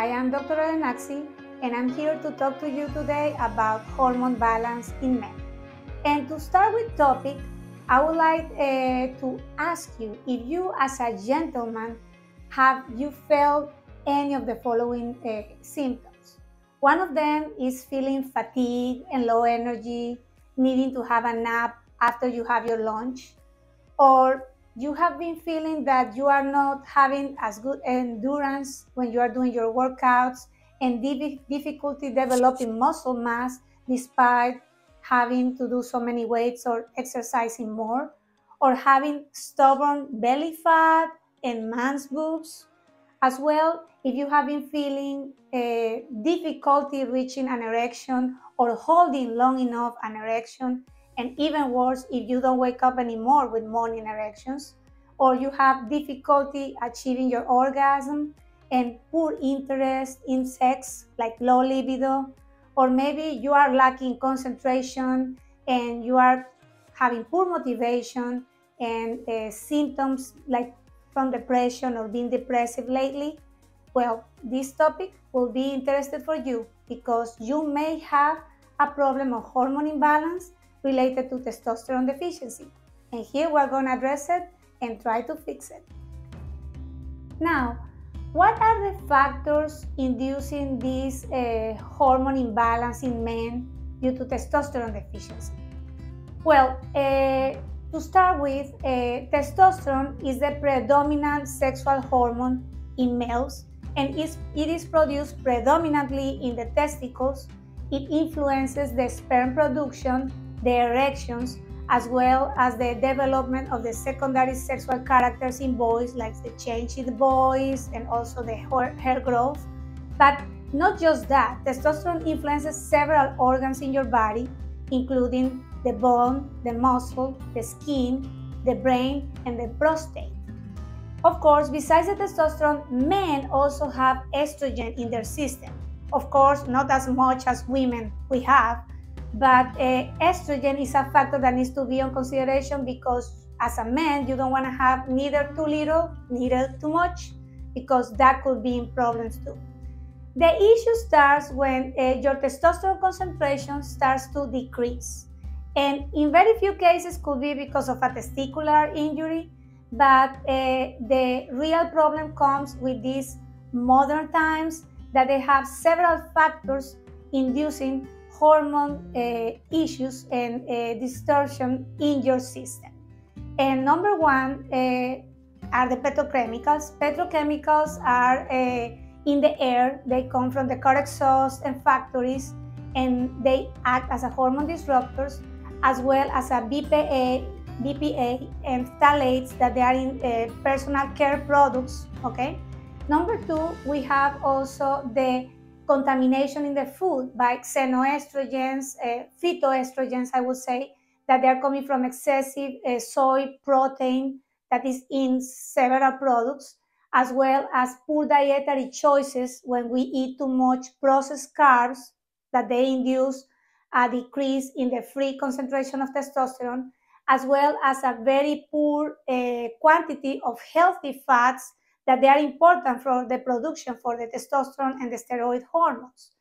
I am Dr. Arenaxi, and I'm here to talk to you today about hormone balance in men. And to start with topic, I would like uh, to ask you if you, as a gentleman, have you felt any of the following uh, symptoms? One of them is feeling fatigue and low energy, needing to have a nap after you have your lunch, or you have been feeling that you are not having as good endurance when you are doing your workouts and difficulty developing muscle mass despite having to do so many weights or exercising more, or having stubborn belly fat and man's boobs. As well, if you have been feeling a difficulty reaching an erection or holding long enough an erection, and even worse if you don't wake up anymore with morning erections, or you have difficulty achieving your orgasm and poor interest in sex, like low libido, or maybe you are lacking concentration and you are having poor motivation and uh, symptoms like from depression or being depressive lately, well, this topic will be interested for you because you may have a problem of hormone imbalance related to testosterone deficiency. And here we're going to address it and try to fix it. Now, what are the factors inducing this uh, hormone imbalance in men due to testosterone deficiency? Well, uh, to start with, uh, testosterone is the predominant sexual hormone in males and is, it is produced predominantly in the testicles. It influences the sperm production, the erections, as well as the development of the secondary sexual characters in boys, like the change in the boys and also the hair growth. But not just that, testosterone influences several organs in your body, including the bone, the muscle, the skin, the brain, and the prostate. Of course, besides the testosterone, men also have estrogen in their system. Of course, not as much as women we have, but uh, estrogen is a factor that needs to be on consideration because as a man, you don't want to have neither too little, neither too much, because that could be in problems too. The issue starts when uh, your testosterone concentration starts to decrease. And in very few cases could be because of a testicular injury, but uh, the real problem comes with these modern times that they have several factors inducing hormone uh, issues and uh, distortion in your system. And number one uh, are the petrochemicals. Petrochemicals are in the air, they come from the car exhaust and factories, and they act as a hormone disruptors, as well as a BPA, BPA and phthalates that they are in personal care products. Okay. Number two, we have also the contamination in the food by xenoestrogens, uh, phytoestrogens, I would say, that they are coming from excessive uh, soy protein that is in several products, as well as poor dietary choices when we eat too much processed carbs that they induce a decrease in the free concentration of testosterone, as well as a very poor uh, quantity of healthy fats that they are important for the production for the testosterone and the steroid hormones.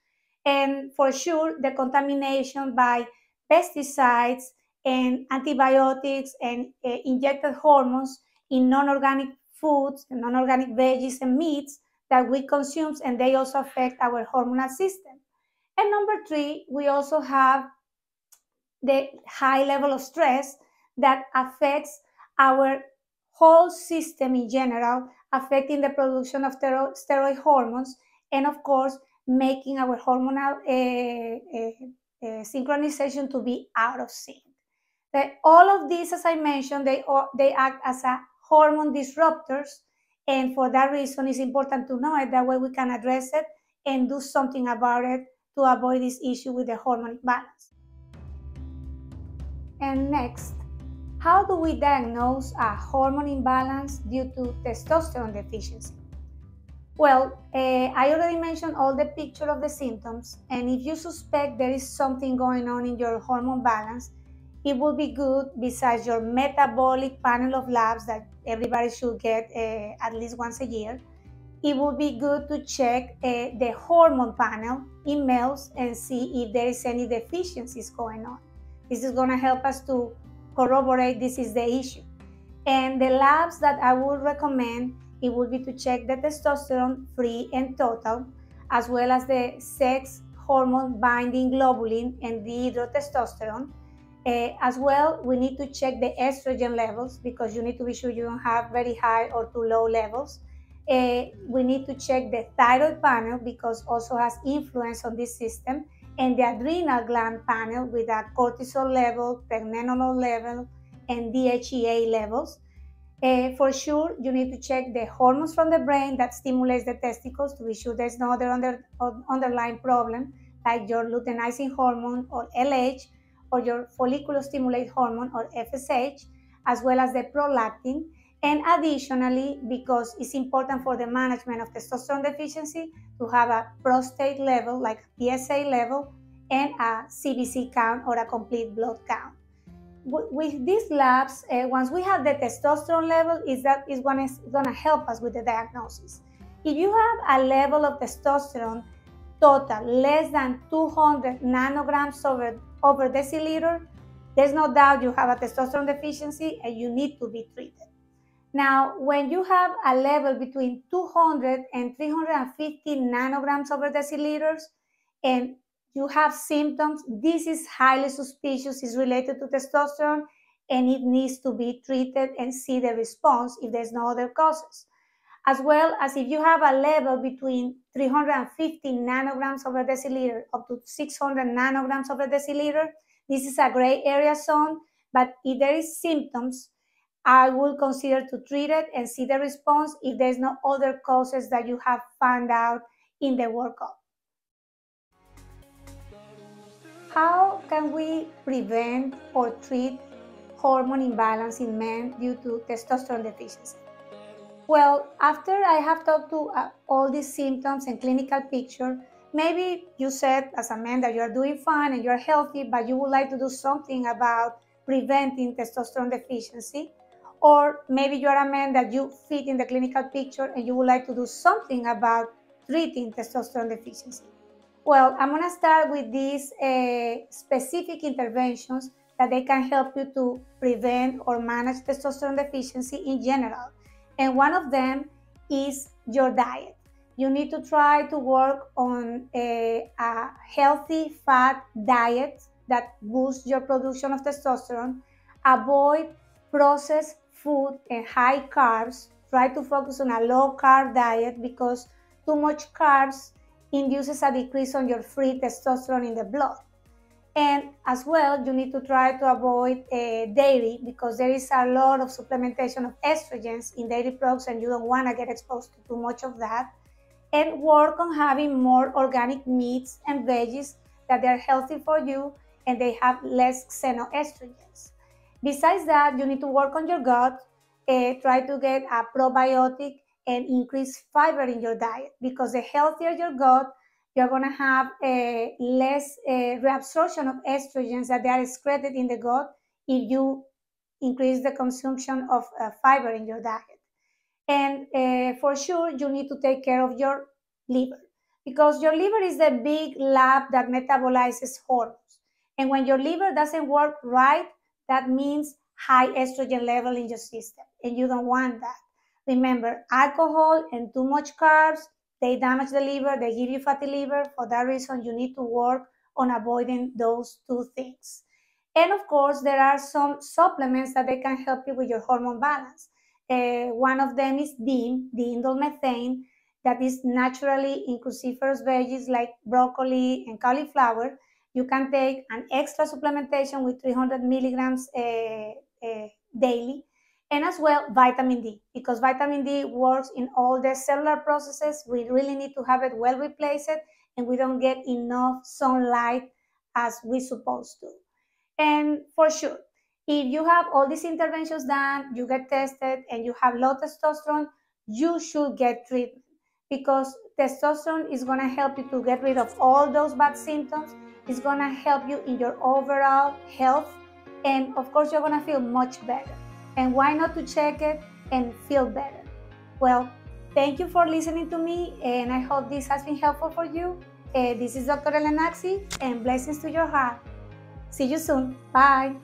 And for sure, the contamination by pesticides and antibiotics and uh, injected hormones in non-organic foods non-organic veggies and meats that we consume and they also affect our hormonal system. And number three, we also have the high level of stress that affects our whole system in general affecting the production of steroid hormones, and of course, making our hormonal uh, uh, synchronization to be out of sync. That all of these, as I mentioned, they, they act as a hormone disruptors, and for that reason, it's important to know it. That way, we can address it and do something about it to avoid this issue with the hormone imbalance. And next, how do we diagnose a hormone imbalance due to testosterone deficiency? Well, uh, I already mentioned all the picture of the symptoms, and if you suspect there is something going on in your hormone balance, it would be good besides your metabolic panel of labs that everybody should get uh, at least once a year. it would be good to check uh, the hormone panel in males and see if there is any deficiencies going on. This is going to help us to corroborate this is the issue. And the labs that I would recommend it would be to check the testosterone free and total, as well as the sex hormone binding globulin and dihydrotestosterone. Uh, as well, we need to check the estrogen levels because you need to be sure you don't have very high or too low levels. Uh, we need to check the thyroid panel because also has influence on this system and the adrenal gland panel with a cortisol level, pregnenolone level, and DHEA levels. Uh, for sure, you need to check the hormones from the brain that stimulates the testicles to be sure there's no other under, underlying problem like your luteinizing hormone or LH or your follicular stimulate hormone or FSH, as well as the prolactin. And additionally, because it's important for the management of testosterone deficiency to have a prostate level, like PSA level, and a CBC count or a complete blood count with these labs, uh, once we have the testosterone level, is that is going to help us with the diagnosis. If you have a level of testosterone total less than 200 nanograms over, over deciliter, there's no doubt you have a testosterone deficiency and you need to be treated. Now, when you have a level between 200 and 350 nanograms over deciliters, and you have symptoms, this is highly suspicious, is related to testosterone, and it needs to be treated and see the response if there's no other causes. As well as if you have a level between 350 nanograms over deciliter up to 600 nanograms over deciliter, this is a gray area zone, but if there is symptoms, I will consider to treat it and see the response if there's no other causes that you have found out in the workup. How can we prevent or treat hormone imbalance in men due to testosterone deficiency? Well, after I have talked to uh, all these symptoms and clinical picture, maybe you said as a man that you're doing fine and you're healthy, but you would like to do something about preventing testosterone deficiency. Or maybe you're a man that you fit in the clinical picture and you would like to do something about treating testosterone deficiency. Well, I'm going to start with these uh, specific interventions that they can help you to prevent or manage testosterone deficiency in general. And one of them is your diet. You need to try to work on a, a healthy fat diet that boosts your production of testosterone. Avoid processed food and high carbs. Try to focus on a low carb diet because too much carbs induces a decrease on your free testosterone in the blood. And as well, you need to try to avoid uh, dairy because there is a lot of supplementation of estrogens in dairy products and you don't want to get exposed to too much of that. And work on having more organic meats and veggies that are healthy for you and they have less xenoestrogens. Besides that, you need to work on your gut, uh, try to get a probiotic and increase fiber in your diet because the healthier your gut, you're going to have a less reabsorption of estrogens that they are excreted in the gut if you increase the consumption of uh, fiber in your diet. And uh, for sure, you need to take care of your liver because your liver is the big lab that metabolizes hormones. And when your liver doesn't work right, that means high estrogen level in your system, and you don't want that. Remember, alcohol and too much carbs, they damage the liver, they give you fatty liver. For that reason, you need to work on avoiding those two things. And of course, there are some supplements that they can help you with your hormone balance. Uh, one of them is DIM, diindolylmethane, that is naturally in cruciferous veggies like broccoli and cauliflower. You can take an extra supplementation with 300 milligrams uh, uh, daily and as well vitamin D because vitamin D works in all the cellular processes. We really need to have it well replaced and we don't get enough sunlight as we supposed to. And for sure, if you have all these interventions done, you get tested and you have low testosterone, you should get treatment because testosterone is going to help you to get rid of all those bad symptoms. It's to help you in your overall health. And of course, you're to feel much better. And why not to check it and feel better? Well, Thank you for listening to me, and I hope this has been helpful for you. Uh, this is Dr. Elenaxi, and blessings to your heart. See you soon. Bye.